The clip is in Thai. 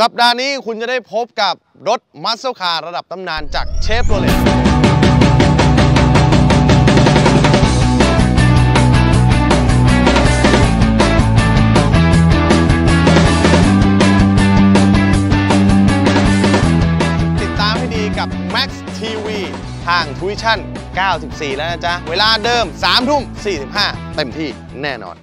สัปดาห์นี้คุณจะได้พบกับรถ muscle car ระดับตำนานจากเชฟโรเลตติดตามให้ดีกับ Max TV ทางทรูวิชั่นส์ 94 แล้วนะจ๊ะ เวลาเดิม 3 ทุ่ม 45 เต็มที่แน่นอน